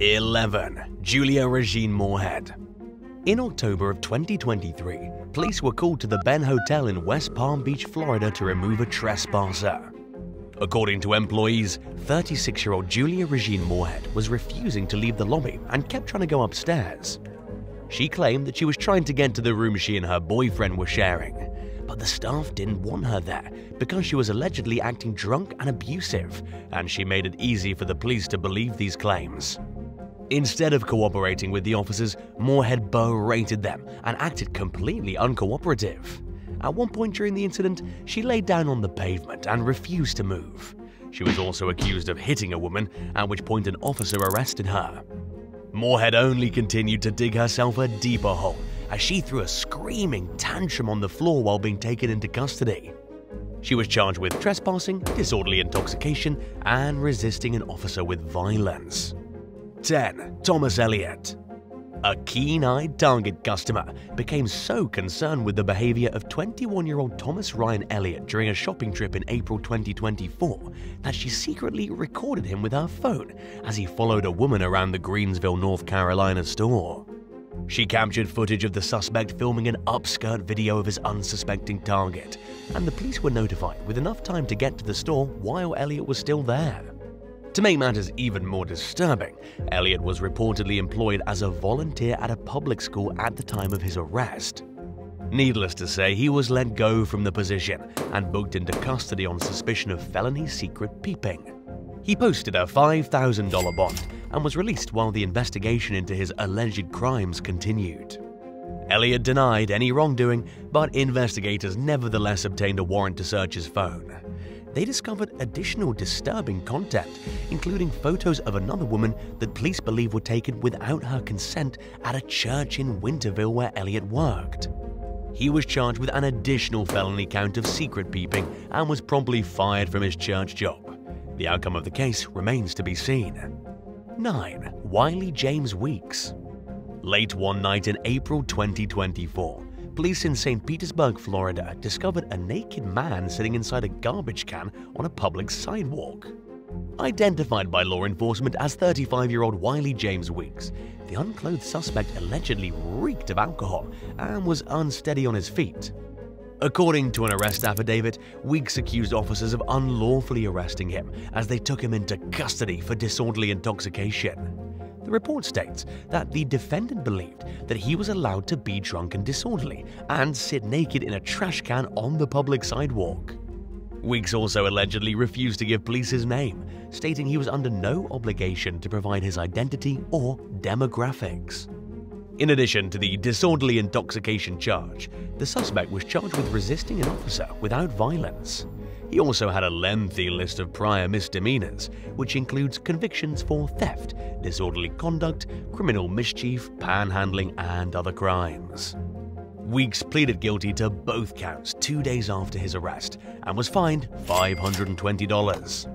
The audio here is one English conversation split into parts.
11. Julia Regine Moorhead In October of 2023, police were called to the Ben Hotel in West Palm Beach, Florida to remove a trespasser. According to employees, 36-year-old Julia Regine Moorhead was refusing to leave the lobby and kept trying to go upstairs. She claimed that she was trying to get to the room she and her boyfriend were sharing, but the staff didn't want her there because she was allegedly acting drunk and abusive, and she made it easy for the police to believe these claims. Instead of cooperating with the officers, Moorhead berated them and acted completely uncooperative. At one point during the incident, she laid down on the pavement and refused to move. She was also accused of hitting a woman, at which point an officer arrested her. Moorhead only continued to dig herself a deeper hole as she threw a screaming tantrum on the floor while being taken into custody. She was charged with trespassing, disorderly intoxication, and resisting an officer with violence. 10. Thomas Elliott a keen-eyed Target customer became so concerned with the behavior of 21-year-old Thomas Ryan Elliott during a shopping trip in April 2024 that she secretly recorded him with her phone as he followed a woman around the Greenville, North Carolina store. She captured footage of the suspect filming an upskirt video of his unsuspecting target, and the police were notified with enough time to get to the store while Elliott was still there. To make matters even more disturbing, Elliott was reportedly employed as a volunteer at a public school at the time of his arrest. Needless to say, he was let go from the position and booked into custody on suspicion of felony secret peeping. He posted a $5,000 bond and was released while the investigation into his alleged crimes continued. Elliott denied any wrongdoing, but investigators nevertheless obtained a warrant to search his phone they discovered additional disturbing content, including photos of another woman that police believe were taken without her consent at a church in Winterville where Elliott worked. He was charged with an additional felony count of secret peeping and was promptly fired from his church job. The outcome of the case remains to be seen. 9. Wiley James Weeks Late one night in April 2024, Police in St. Petersburg, Florida discovered a naked man sitting inside a garbage can on a public sidewalk. Identified by law enforcement as 35-year-old Wiley James Weeks, the unclothed suspect allegedly reeked of alcohol and was unsteady on his feet. According to an arrest affidavit, Weeks accused officers of unlawfully arresting him as they took him into custody for disorderly intoxication. The report states that the defendant believed that he was allowed to be drunk and disorderly and sit naked in a trash can on the public sidewalk. Weeks also allegedly refused to give police his name, stating he was under no obligation to provide his identity or demographics. In addition to the disorderly intoxication charge, the suspect was charged with resisting an officer without violence. He also had a lengthy list of prior misdemeanors, which includes convictions for theft, disorderly conduct, criminal mischief, panhandling, and other crimes. Weeks pleaded guilty to both counts two days after his arrest and was fined $520.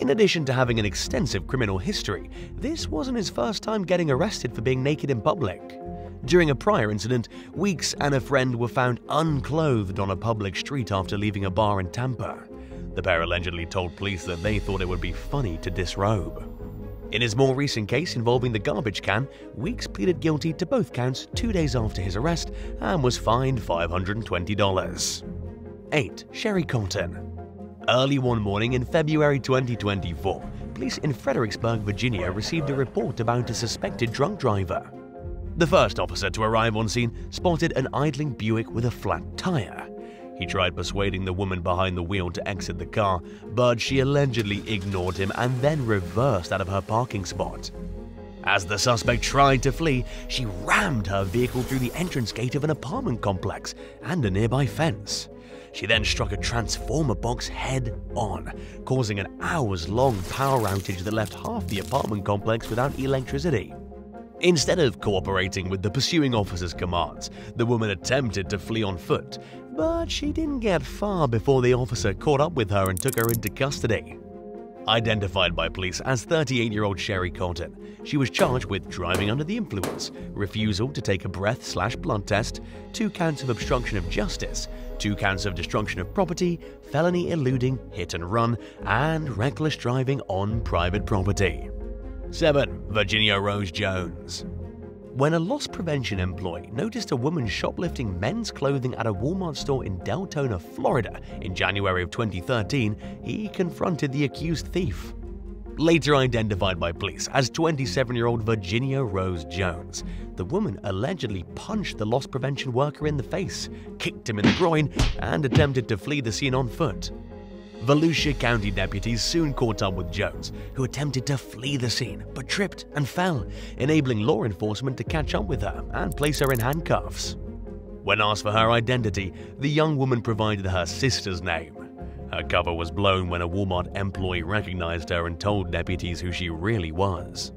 In addition to having an extensive criminal history, this wasn't his first time getting arrested for being naked in public. During a prior incident, Weeks and a friend were found unclothed on a public street after leaving a bar in Tampa. The pair allegedly told police that they thought it would be funny to disrobe. In his more recent case involving the garbage can, Weeks pleaded guilty to both counts two days after his arrest and was fined $520. 8. Sherry Cotton Early one morning in February 2024, police in Fredericksburg, Virginia received a report about a suspected drunk driver. The first officer to arrive on scene spotted an idling Buick with a flat tire. He tried persuading the woman behind the wheel to exit the car, but she allegedly ignored him and then reversed out of her parking spot. As the suspect tried to flee, she rammed her vehicle through the entrance gate of an apartment complex and a nearby fence. She then struck a transformer box head on, causing an hours long power outage that left half the apartment complex without electricity. Instead of cooperating with the pursuing officer's commands, the woman attempted to flee on foot, but she didn't get far before the officer caught up with her and took her into custody. Identified by police as 38-year-old Sherry Cotton, she was charged with driving under the influence, refusal to take a breath slash blood test, two counts of obstruction of justice, two counts of destruction of property, felony eluding, hit and run, and reckless driving on private property. 7. Virginia Rose Jones when a loss prevention employee noticed a woman shoplifting men's clothing at a Walmart store in Deltona, Florida in January of 2013, he confronted the accused thief. Later identified by police as 27-year-old Virginia Rose Jones, the woman allegedly punched the loss prevention worker in the face, kicked him in the groin, and attempted to flee the scene on foot. Volusia County deputies soon caught up with Jones, who attempted to flee the scene but tripped and fell, enabling law enforcement to catch up with her and place her in handcuffs. When asked for her identity, the young woman provided her sister's name. Her cover was blown when a Walmart employee recognized her and told deputies who she really was.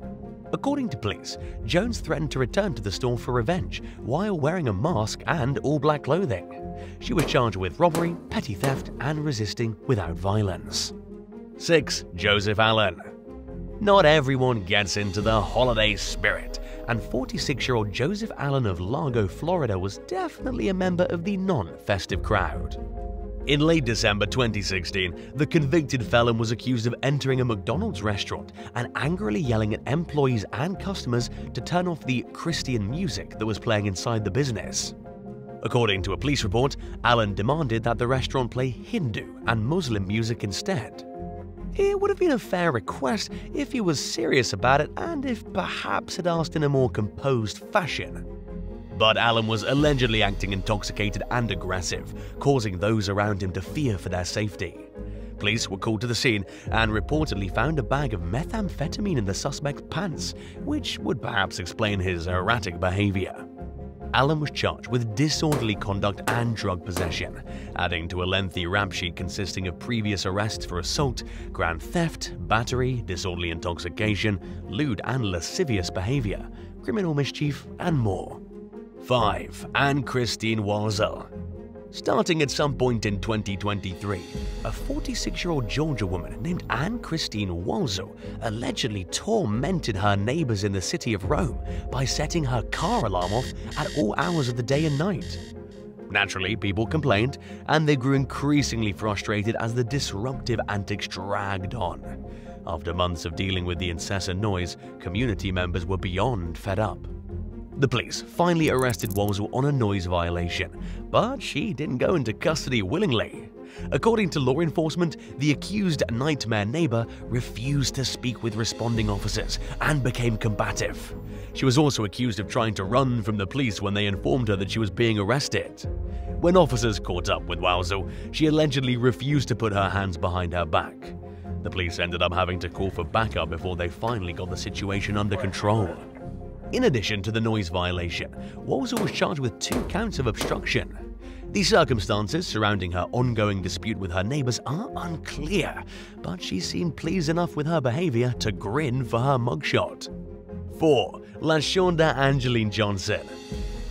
According to police, Jones threatened to return to the store for revenge while wearing a mask and all black clothing. She was charged with robbery, petty theft, and resisting without violence. 6. Joseph Allen Not everyone gets into the holiday spirit, and 46-year-old Joseph Allen of Largo, Florida was definitely a member of the non-festive crowd. In late December 2016, the convicted felon was accused of entering a McDonald's restaurant and angrily yelling at employees and customers to turn off the Christian music that was playing inside the business. According to a police report, Allen demanded that the restaurant play Hindu and Muslim music instead. It would have been a fair request if he was serious about it and if perhaps had asked in a more composed fashion. But Allen was allegedly acting intoxicated and aggressive, causing those around him to fear for their safety. Police were called to the scene and reportedly found a bag of methamphetamine in the suspect's pants, which would perhaps explain his erratic behavior. Allen was charged with disorderly conduct and drug possession, adding to a lengthy rap sheet consisting of previous arrests for assault, grand theft, battery, disorderly intoxication, lewd and lascivious behavior, criminal mischief, and more. 5. Anne Christine Walzel Starting at some point in 2023, a 46-year-old Georgia woman named Anne Christine Walzel allegedly tormented her neighbors in the city of Rome by setting her car alarm off at all hours of the day and night. Naturally, people complained, and they grew increasingly frustrated as the disruptive antics dragged on. After months of dealing with the incessant noise, community members were beyond fed up. The police finally arrested Walzel on a noise violation, but she didn't go into custody willingly. According to law enforcement, the accused nightmare neighbor refused to speak with responding officers and became combative. She was also accused of trying to run from the police when they informed her that she was being arrested. When officers caught up with Walzel, she allegedly refused to put her hands behind her back. The police ended up having to call for backup before they finally got the situation under control. In addition to the noise violation, Walzel was charged with two counts of obstruction. The circumstances surrounding her ongoing dispute with her neighbors are unclear, but she seemed pleased enough with her behavior to grin for her mugshot. 4. LaShonda Angeline Johnson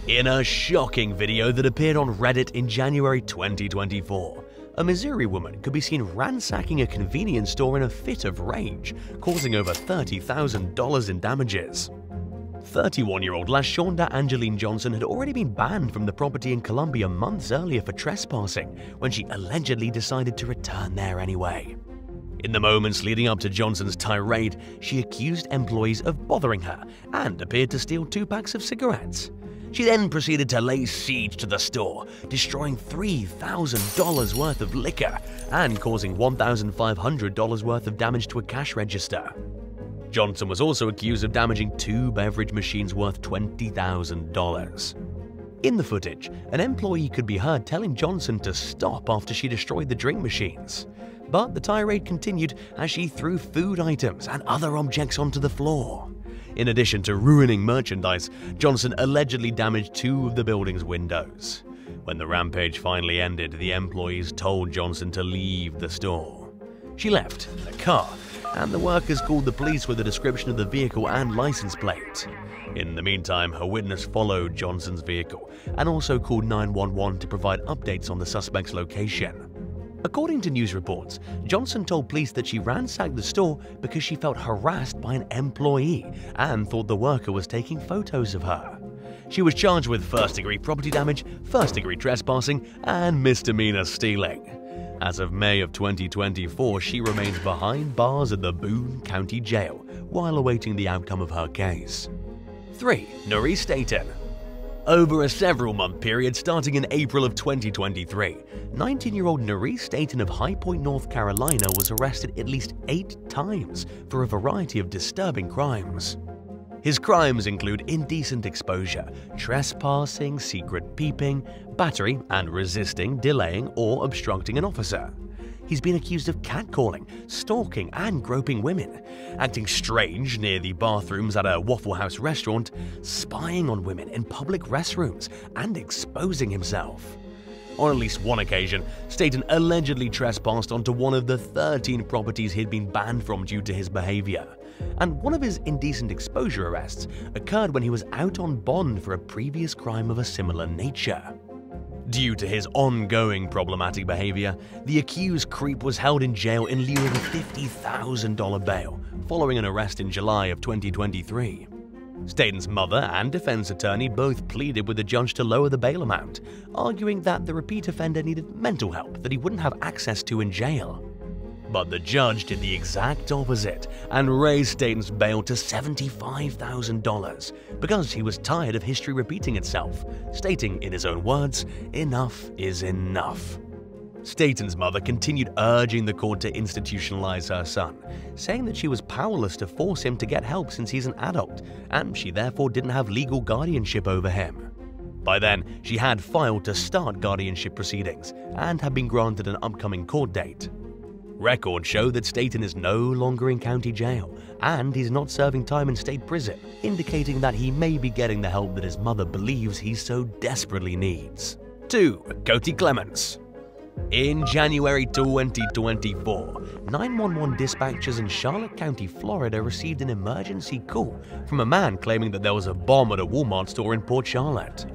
In a shocking video that appeared on Reddit in January 2024, a Missouri woman could be seen ransacking a convenience store in a fit of rage, causing over $30,000 in damages. 31-year-old LaShonda Angeline Johnson had already been banned from the property in Columbia months earlier for trespassing when she allegedly decided to return there anyway. In the moments leading up to Johnson's tirade, she accused employees of bothering her and appeared to steal two packs of cigarettes. She then proceeded to lay siege to the store, destroying $3,000 worth of liquor and causing $1,500 worth of damage to a cash register. Johnson was also accused of damaging two beverage machines worth $20,000. In the footage, an employee could be heard telling Johnson to stop after she destroyed the drink machines. But the tirade continued as she threw food items and other objects onto the floor. In addition to ruining merchandise, Johnson allegedly damaged two of the building's windows. When the rampage finally ended, the employees told Johnson to leave the store. She left in a car and the workers called the police with a description of the vehicle and license plate. In the meantime, a witness followed Johnson's vehicle and also called 911 to provide updates on the suspect's location. According to news reports, Johnson told police that she ransacked the store because she felt harassed by an employee and thought the worker was taking photos of her. She was charged with first degree property damage, first degree trespassing, and misdemeanor stealing. As of May of 2024, she remains behind bars at the Boone County Jail, while awaiting the outcome of her case. 3. Nurys Staten over a several month period starting in April of 2023, 19 year old Nurys Staten of High Point, North Carolina was arrested at least eight times for a variety of disturbing crimes. His crimes include indecent exposure, trespassing, secret peeping, battery, and resisting, delaying, or obstructing an officer. He's been accused of catcalling, stalking, and groping women, acting strange near the bathrooms at a Waffle House restaurant, spying on women in public restrooms, and exposing himself. On at least one occasion, Staten allegedly trespassed onto one of the 13 properties he'd been banned from due to his behavior. And one of his indecent exposure arrests occurred when he was out on bond for a previous crime of a similar nature. Due to his ongoing problematic behavior, the accused creep was held in jail in lieu of a $50,000 bail following an arrest in July of 2023. Staten's mother and defense attorney both pleaded with the judge to lower the bail amount, arguing that the repeat offender needed mental help that he wouldn't have access to in jail. But the judge did the exact opposite and raised Staten's bail to $75,000 because he was tired of history repeating itself, stating in his own words, enough is enough. Staten's mother continued urging the court to institutionalize her son, saying that she was powerless to force him to get help since he's an adult, and she therefore didn't have legal guardianship over him. By then, she had filed to start guardianship proceedings and had been granted an upcoming court date. Records show that Staten is no longer in county jail, and he's not serving time in state prison, indicating that he may be getting the help that his mother believes he so desperately needs. 2. Cody Clements in January 2024, 911 dispatchers in Charlotte County, Florida received an emergency call from a man claiming that there was a bomb at a Walmart store in Port Charlotte.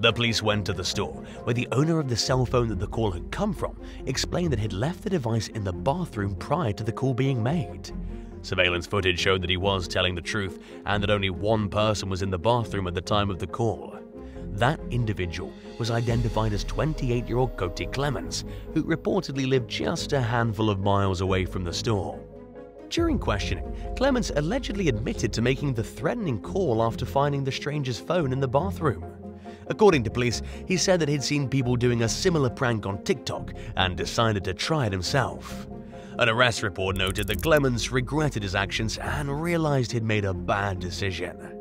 The police went to the store, where the owner of the cell phone that the call had come from explained that he'd left the device in the bathroom prior to the call being made. Surveillance footage showed that he was telling the truth and that only one person was in the bathroom at the time of the call. That individual was identified as 28 year old Cody Clements, who reportedly lived just a handful of miles away from the store. During questioning, Clements allegedly admitted to making the threatening call after finding the stranger's phone in the bathroom. According to police, he said that he'd seen people doing a similar prank on TikTok and decided to try it himself. An arrest report noted that Clements regretted his actions and realized he'd made a bad decision.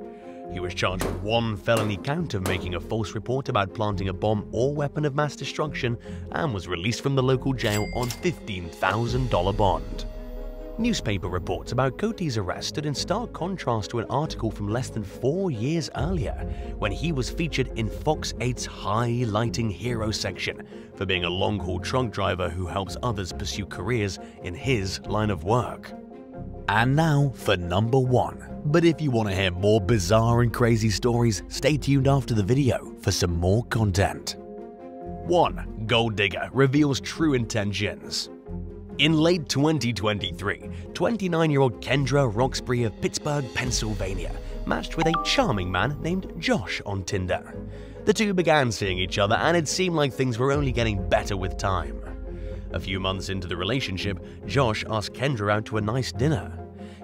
He was charged with one felony count of making a false report about planting a bomb or weapon of mass destruction and was released from the local jail on $15,000 bond. Newspaper reports about Cody's arrest stood in stark contrast to an article from less than four years earlier, when he was featured in Fox 8's Highlighting Hero section for being a long haul truck driver who helps others pursue careers in his line of work. And now for number one. But if you want to hear more bizarre and crazy stories, stay tuned after the video for some more content. 1. Gold Digger reveals true intentions. In late 2023, 29 year old Kendra Roxbury of Pittsburgh, Pennsylvania, matched with a charming man named Josh on Tinder. The two began seeing each other, and it seemed like things were only getting better with time. A few months into the relationship, Josh asked Kendra out to a nice dinner.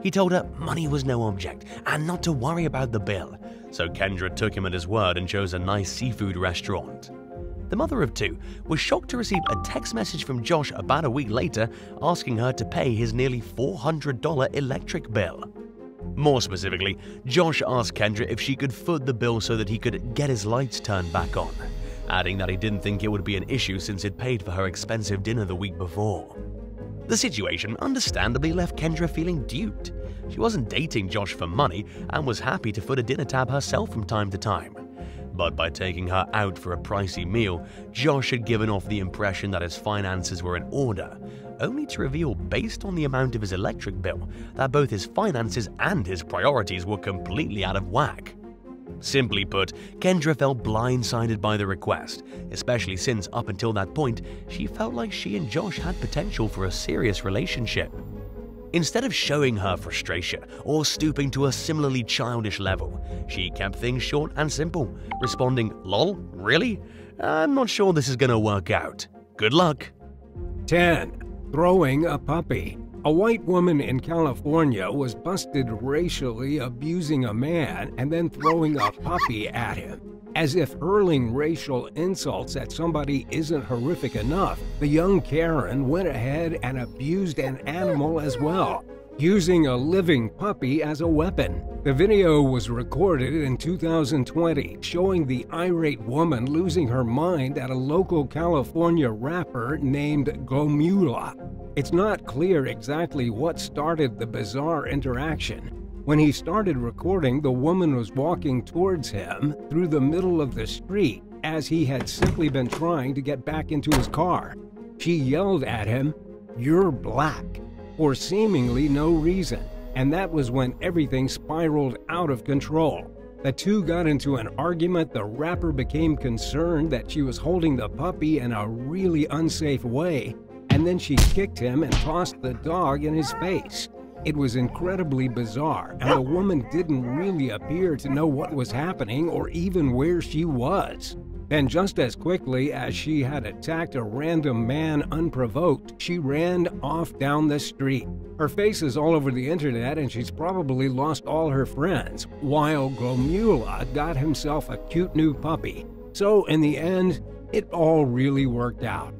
He told her money was no object and not to worry about the bill, so Kendra took him at his word and chose a nice seafood restaurant. The mother of two was shocked to receive a text message from Josh about a week later asking her to pay his nearly $400 electric bill. More specifically, Josh asked Kendra if she could foot the bill so that he could get his lights turned back on, adding that he didn't think it would be an issue since he'd paid for her expensive dinner the week before. The situation understandably left Kendra feeling duped. She wasn't dating Josh for money and was happy to foot a dinner tab herself from time to time. But by taking her out for a pricey meal, Josh had given off the impression that his finances were in order, only to reveal, based on the amount of his electric bill, that both his finances and his priorities were completely out of whack. Simply put, Kendra felt blindsided by the request, especially since up until that point, she felt like she and Josh had potential for a serious relationship. Instead of showing her frustration or stooping to a similarly childish level, she kept things short and simple, responding, lol, really? I'm not sure this is gonna work out. Good luck. 10. Throwing a puppy. A white woman in California was busted racially abusing a man and then throwing a puppy at him. As if hurling racial insults at somebody isn't horrific enough, the young Karen went ahead and abused an animal as well, using a living puppy as a weapon. The video was recorded in 2020, showing the irate woman losing her mind at a local California rapper named Gomula. It's not clear exactly what started the bizarre interaction. When he started recording, the woman was walking towards him through the middle of the street as he had simply been trying to get back into his car. She yelled at him, You're black, for seemingly no reason, and that was when everything spiraled out of control. The two got into an argument. The rapper became concerned that she was holding the puppy in a really unsafe way, and then she kicked him and tossed the dog in his face. It was incredibly bizarre, and the woman didn't really appear to know what was happening or even where she was. Then, just as quickly as she had attacked a random man unprovoked, she ran off down the street. Her face is all over the internet, and she's probably lost all her friends, while Glomula got himself a cute new puppy. So, in the end, it all really worked out.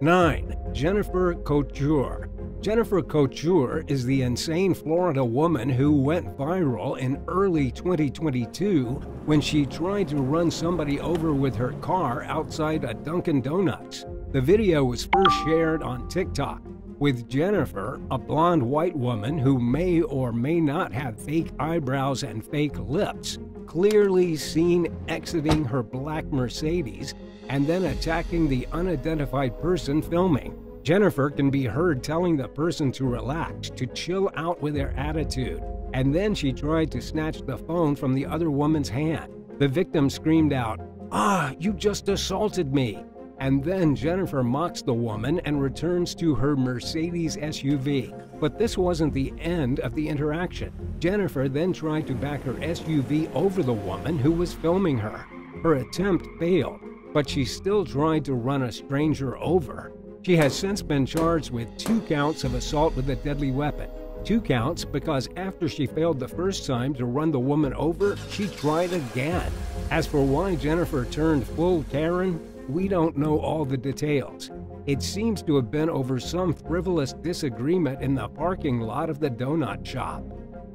9. Jennifer Couture. Jennifer Couture is the insane Florida woman who went viral in early 2022 when she tried to run somebody over with her car outside a Dunkin' Donuts. The video was first shared on TikTok with Jennifer, a blonde white woman who may or may not have fake eyebrows and fake lips, clearly seen exiting her black Mercedes and then attacking the unidentified person filming. Jennifer can be heard telling the person to relax, to chill out with their attitude, and then she tried to snatch the phone from the other woman's hand. The victim screamed out, Ah, you just assaulted me! And then Jennifer mocks the woman and returns to her Mercedes SUV. But this wasn't the end of the interaction. Jennifer then tried to back her SUV over the woman who was filming her. Her attempt failed, but she still tried to run a stranger over. She has since been charged with two counts of assault with a deadly weapon. Two counts because after she failed the first time to run the woman over, she tried again. As for why Jennifer turned full Karen, we don't know all the details. It seems to have been over some frivolous disagreement in the parking lot of the donut shop.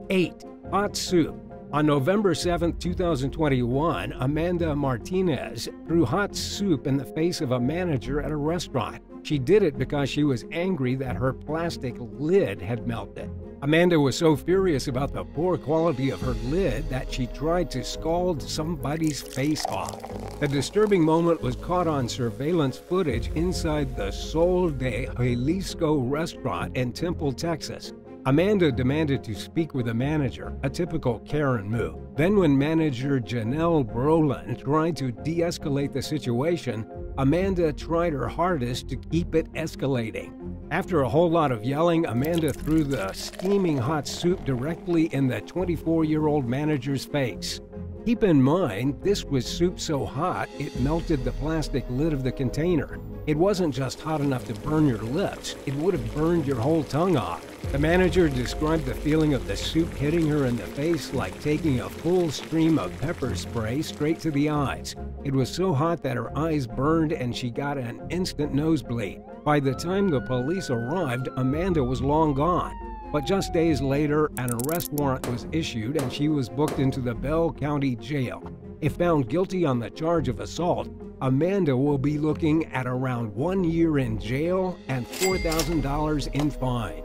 8. Hot soup. On November 7, 2021, Amanda Martinez threw hot soup in the face of a manager at a restaurant. She did it because she was angry that her plastic lid had melted. Amanda was so furious about the poor quality of her lid that she tried to scald somebody's face off. The disturbing moment was caught on surveillance footage inside the Sol de Jalisco restaurant in Temple, Texas. Amanda demanded to speak with the manager, a typical Karen move. Then, when manager Janelle Brolin tried to de escalate the situation, Amanda tried her hardest to keep it escalating. After a whole lot of yelling, Amanda threw the steaming hot soup directly in the 24 year old manager's face. Keep in mind, this was soup so hot it melted the plastic lid of the container. It wasn't just hot enough to burn your lips, it would have burned your whole tongue off. The manager described the feeling of the soup hitting her in the face like taking a full stream of pepper spray straight to the eyes. It was so hot that her eyes burned and she got an instant nosebleed. By the time the police arrived, Amanda was long gone. But just days later, an arrest warrant was issued and she was booked into the Bell County Jail. If found guilty on the charge of assault, Amanda will be looking at around one year in jail and $4,000 in fine.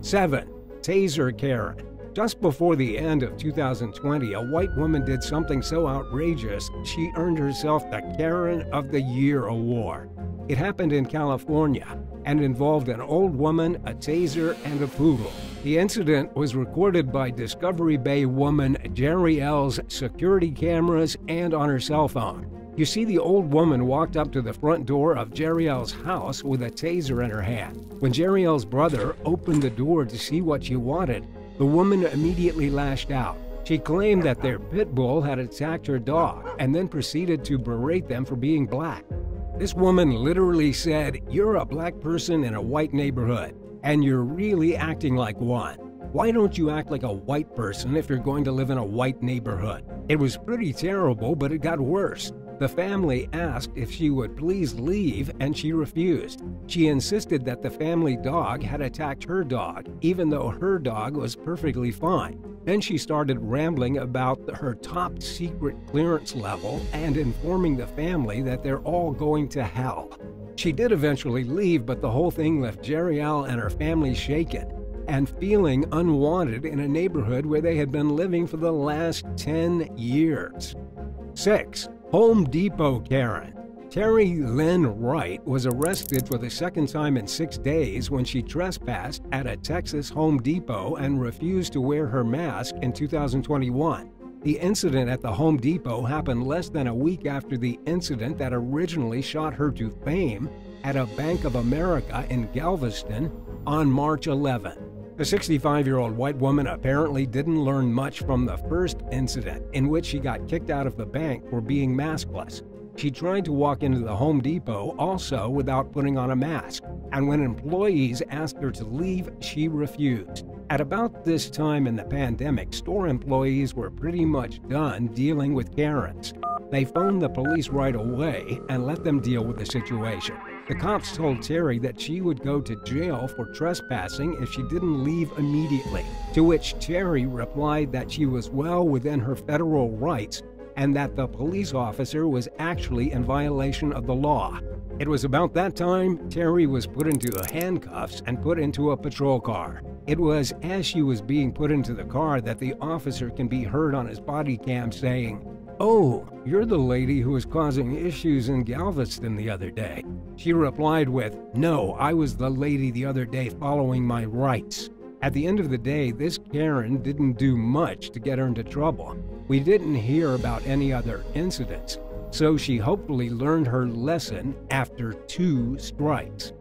7. Taser Karen. Just before the end of 2020, a white woman did something so outrageous she earned herself the Karen of the Year award. It happened in California and involved an old woman, a taser, and a poodle. The incident was recorded by Discovery Bay woman Jeriel's security cameras and on her cell phone. You see, the old woman walked up to the front door of Jeriel's house with a taser in her hand. When Jeriel's brother opened the door to see what she wanted, the woman immediately lashed out. She claimed that their pit bull had attacked her dog and then proceeded to berate them for being black. This woman literally said, You're a black person in a white neighborhood. and you're really acting like one. Why don't you act like a white person if you're going to live in a white neighborhood? It was pretty terrible, but it got worse. The family asked if she would please leave, and she refused. She insisted that the family dog had attacked her dog, even though her dog was perfectly fine. Then she started rambling about her top secret clearance level and informing the family that they're all going to hell. She did eventually leave, but the whole thing left Jeriel and her family shaken and feeling unwanted in a neighborhood where they had been living for the last 10 years. 6. Home Depot Karen. Terry Lynn Wright was arrested for the second time in six days when she trespassed at a Texas Home Depot and refused to wear her mask in 2021. The incident at the Home Depot happened less than a week after the incident that originally shot her to fame at a Bank of America in Galveston on March 11. The 65 year old white woman apparently didn't learn much from the first incident, in which she got kicked out of the bank for being maskless. She tried to walk into the Home Depot also without putting on a mask, and when employees asked her to leave, she refused. At about this time in the pandemic, store employees were pretty much done dealing with Karens. They phoned the police right away and let them deal with the situation. The cops told Terry that she would go to jail for trespassing if she didn't leave immediately, to which Terry replied that she was well within her federal rights and that the police officer was actually in violation of the law. It was about that time Terry was put into handcuffs and put into a patrol car. It was as she was being put into the car that the officer can be heard on his body cam saying, Oh, you're the lady who was causing issues in Galveston the other day. She replied with, No, I was the lady the other day following my rights. At the end of the day, this Karen didn't do much to get her into trouble. We didn't hear about any other incidents, so she hopefully learned her lesson after two strikes.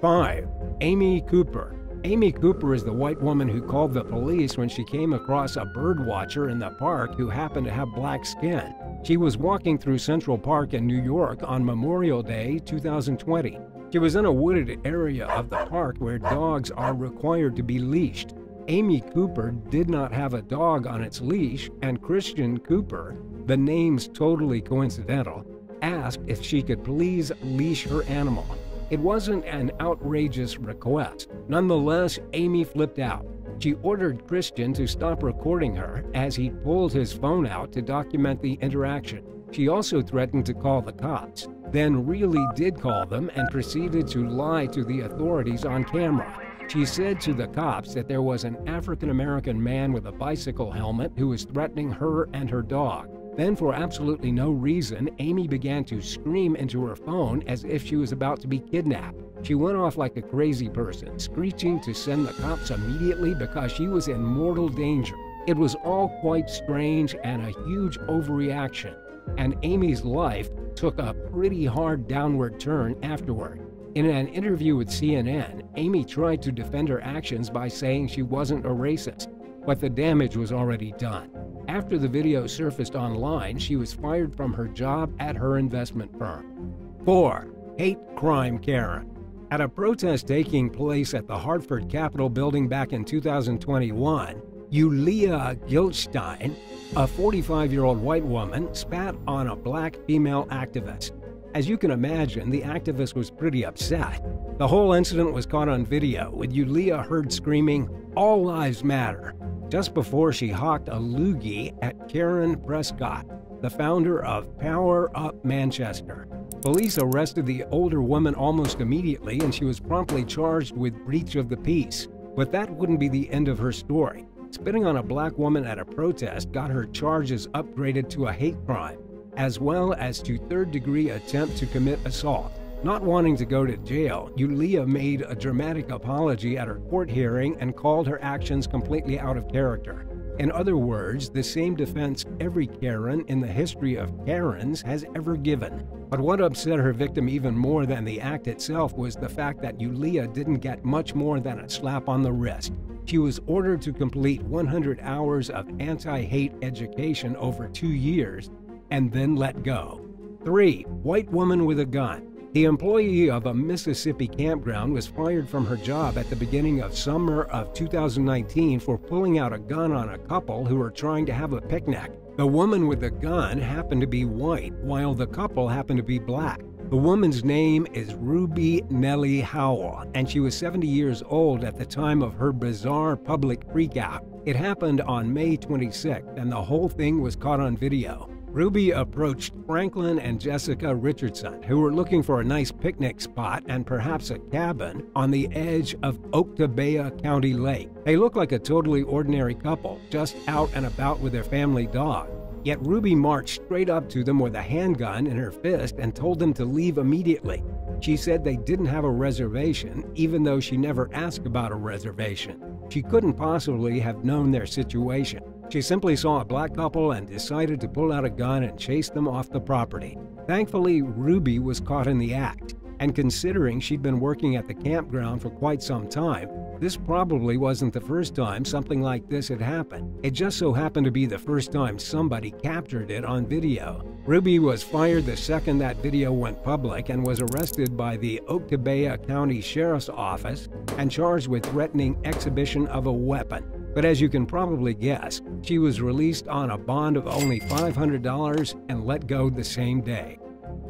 5. Amy Cooper Amy Cooper is the white woman who called the police when she came across a birdwatcher in the park who happened to have black skin. She was walking through Central Park in New York on Memorial Day 2020. She was in a wooded area of the park where dogs are required to be leashed. Amy Cooper did not have a dog on its leash, and Christian Cooper, the name's totally coincidental, asked if she could please leash her animal. It wasn't an outrageous request. Nonetheless, Amy flipped out. She ordered Christian to stop recording her as he pulled his phone out to document the interaction. She also threatened to call the cops, then really did call them and proceeded to lie to the authorities on camera. She said to the cops that there was an African American man with a bicycle helmet who was threatening her and her dog. Then, for absolutely no reason, Amy began to scream into her phone as if she was about to be kidnapped. She went off like a crazy person, screeching to send the cops immediately because she was in mortal danger. It was all quite strange and a huge overreaction, and Amy's life took a pretty hard downward turn afterward. In an interview with CNN, Amy tried to defend her actions by saying she wasn't a racist, but the damage was already done. After the video surfaced online, she was fired from her job at her investment firm. 4. Hate Crime Karen. At a protest taking place at the Hartford Capitol building back in 2021, Yulia Gilstein, a 45 year old white woman, spat on a black female activist. As you can imagine, the activist was pretty upset. The whole incident was caught on video, with Yulia heard screaming, All lives matter, just before she hawked a loogie at Keren Prescott, the founder of Power Up Manchester. Police arrested the older woman almost immediately and she was promptly charged with breach of the peace. But that wouldn't be the end of her story. Spitting on a black woman at a protest got her charges upgraded to a hate crime, as well as to third degree attempt to commit assault. Not wanting to go to jail, Yulia made a dramatic apology at her court hearing and called her actions completely out of character. In other words, the same defense every Karen in the history of Karens has ever given. But what upset her victim even more than the act itself was the fact that Yulia didn't get much more than a slap on the wrist. She was ordered to complete 100 hours of anti hate education over two years and then let go. 3. White woman with a gun. The employee of a Mississippi campground was fired from her job at the beginning of summer of 2019 for pulling out a gun on a couple who were trying to have a picnic. The woman with the gun happened to be white, while the couple happened to be black. The woman's name is Ruby Nellie Howell, and she was 70 years old at the time of her bizarre public freakout. It happened on May 26th, and the whole thing was caught on video. Ruby approached Franklin and Jessica Richardson, who were looking for a nice picnic spot and perhaps a cabin on the edge of Oktibbeha County Lake. They looked like a totally ordinary couple, just out and about with their family dog. Yet Ruby marched straight up to them with a handgun in her fist and told them to leave immediately. She said they didn't have a reservation, even though she never asked about a reservation. She couldn't possibly have known their situation. She simply saw a black couple and decided to pull out a gun and chase them off the property. Thankfully, Ruby was caught in the act, and considering she'd been working at the campground for quite some time, this probably wasn't the first time something like this had happened. It just so happened to be the first time somebody captured it on video. Ruby was fired the second that video went public and was arrested by the Oktibbeha County Sheriff's Office and charged with threatening exhibition of a weapon. But as you can probably guess, she was released on a bond of only $500 and let go the same day.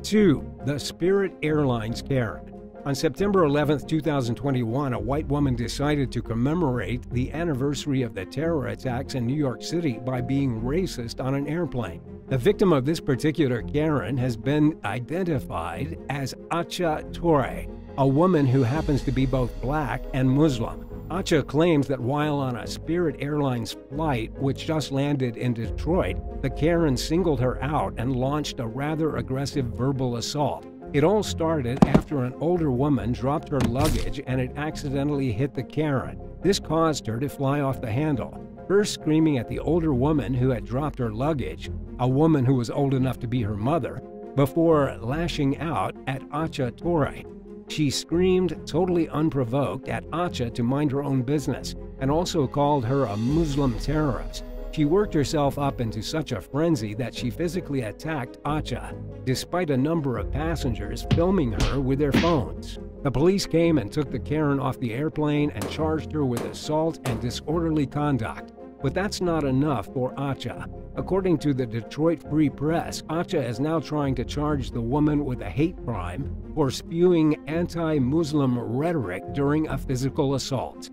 2. The Spirit Airlines Karen. On September 11, 2021, a white woman decided to commemorate the anniversary of the terror attacks in New York City by being racist on an airplane. The victim of this particular Karen has been identified as Aicha Toure, a woman who happens to be both black and Muslim. Aicha claims that while on a Spirit Airlines flight which just landed in Detroit, the Karen singled her out and launched a rather aggressive verbal assault. It all started after an older woman dropped her luggage and it accidentally hit the Karen. This caused her to fly off the handle, first screaming at the older woman who had dropped her luggage, a woman who was old enough to be her mother, before lashing out at Aicha Toure. She screamed, totally unprovoked, at Aicha to mind her own business and also called her a Muslim terrorist. She worked herself up into such a frenzy that she physically attacked Aicha, despite a number of passengers filming her with their phones. The police came and took the Karen off the airplane and charged her with assault and disorderly conduct. But that's not enough for Aicha. According to the Detroit Free Press, Aicha is now trying to charge the woman with a hate crime for spewing anti Muslim rhetoric during a physical assault.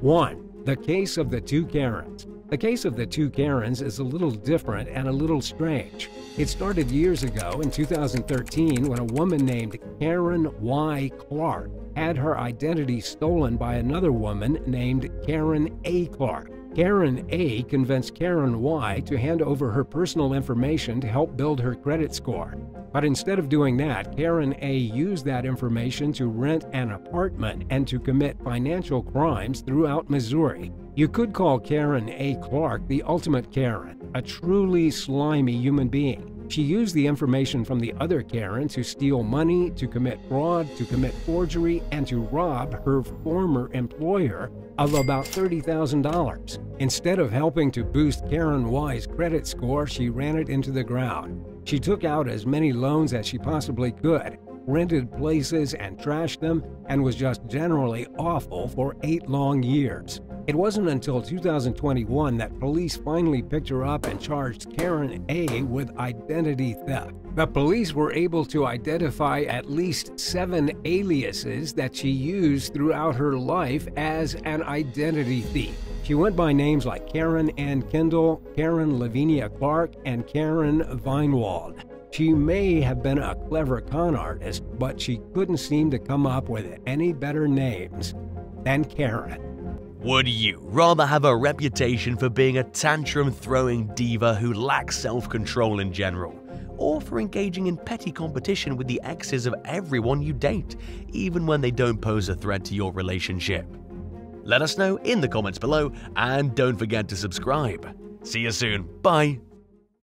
1. The case of the two Karens. The case of the two Karens is a little different and a little strange. It started years ago in 2013 when a woman named Karen Y. Clark had her identity stolen by another woman named Karen A. Clark. Karen A convinced Karen Y to hand over her personal information to help build her credit score. But instead of doing that, Karen A used that information to rent an apartment and to commit financial crimes throughout Missouri. You could call Karen A. Clark the ultimate Karen, a truly slimy human being. She used the information from the other Karen to steal money, to commit fraud, to commit forgery, and to rob her former employer of about $30,000. Instead of helping to boost Karen Y's credit score, she ran it into the ground. She took out as many loans as she possibly could, rented places and trashed them, and was just generally awful for eight long years. It wasn't until 2021 that police finally picked her up and charged Karen A with identity theft. The police were able to identify at least seven aliases that she used throughout her life as an identity thief. She went by names like Karen Ann Kendall, Karen Lavinia Clark, and Karen Vinewald. She may have been a clever con artist, but she couldn't seem to come up with any better names than Karen. Would you rather have a reputation for being a tantrum throwing diva who lacks self control in general, or for engaging in petty competition with the exes of everyone you date, even when they don't pose a threat to your relationship? Let us know in the comments below, and don't forget to subscribe. See you soon. Bye.